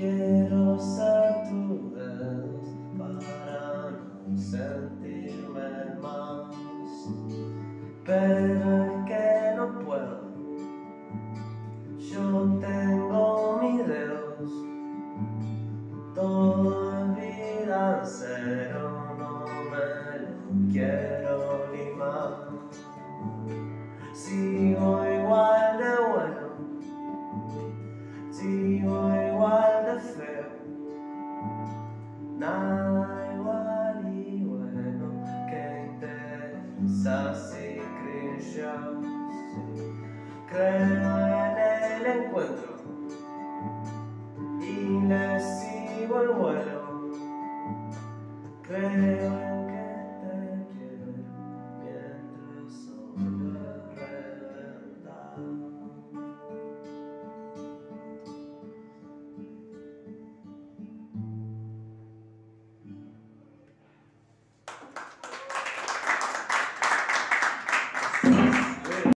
quiero ser tu saturarlos para no sentirme más, pero es que no puedo. Yo tengo mis dedos, Toda en vida cero, no me quiero. Nada igual y bueno que interesa si creo Creo en el encuentro y le sigo el vuelo. Creo